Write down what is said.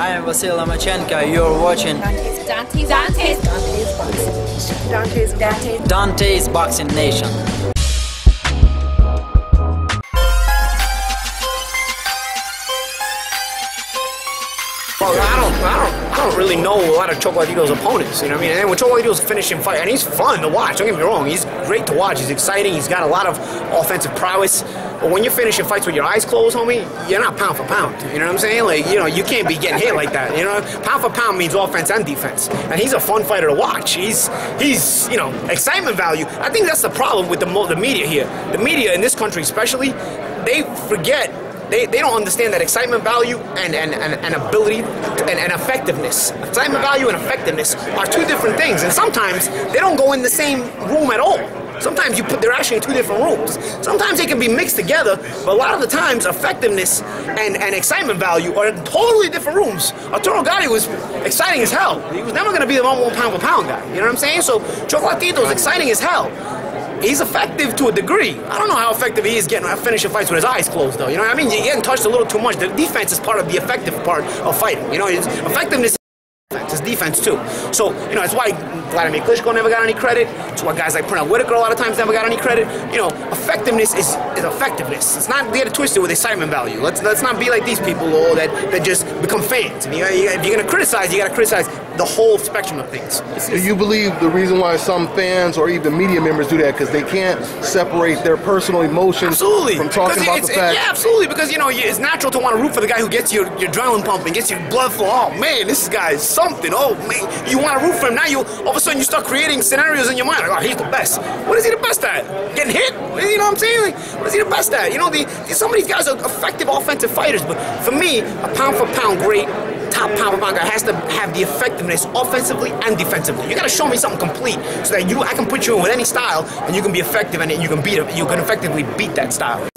I am Vasyl Lomachenko. You're watching Dontae's Dontae's Dontae's Dontae's Dontae's Dontae's Boxing Nation. Well, I don't, I don't, I don't really know a lot of Chocolatito's opponents. You know what I mean? And when Chocolatito's finishing fight, and he's fun to watch. Don't get me wrong. He's great to watch. He's exciting. He's got a lot of offensive prowess. But when you're finishing fights with your eyes closed, homie, you're not pound for pound. You know what I'm saying? Like, you know, you can't be getting hit like that. You know, pound for pound means offense and defense. And he's a fun fighter to watch. He's, he's, you know, excitement value. I think that's the problem with the the media here. The media in this country, especially, they forget they, they don't understand that excitement value and, and, and, and ability and, and effectiveness. Excitement value and effectiveness are two different things, and sometimes they don't go in the same room at all. Sometimes you put they're actually in two different rooms. Sometimes they can be mixed together, but a lot of the times effectiveness and, and excitement value are in totally different rooms. Arturo Gatti was exciting as hell. He was never gonna be the number one pound for pound guy. You know what I'm saying? So Chocolatito is exciting as hell. He's effective to a degree. I don't know how effective he is getting uh, finishing fights with his eyes closed, though. You know what I mean? You're getting touched a little too much. The defense is part of the effective part of fighting. You know, it's, effectiveness defense, too. So, you know, that's why Vladimir Klitschko never got any credit. That's why guys like Pernell Whitaker a lot of times never got any credit. You know, effectiveness is, is effectiveness. It's not get it twisted with excitement value. Let's let's not be like these people oh, that, that just become fans. You, you, if you're gonna criticize, you gotta criticize the whole spectrum of things. Do you believe the reason why some fans or even media members do that because they can't separate their personal emotions Absolutely. from talking about the fact? Yeah, absolutely. Because you know it's natural to want to root for the guy who gets your, your adrenaline pumping, gets your blood flow. Oh man, this guy is something. Oh man, you want to root for him. Now you all of a sudden you start creating scenarios in your mind. Like, oh, he's the best. What is he the best at? Getting hit? You know what I'm saying? Like, what is he the best at? You know, the, some of these guys are effective offensive fighters, but for me, a pound for pound great top pound guy has to have the effectiveness offensively and defensively. You got to show me something complete so that you I can put you in with any style and you can be effective and you can beat. You can effectively beat that style.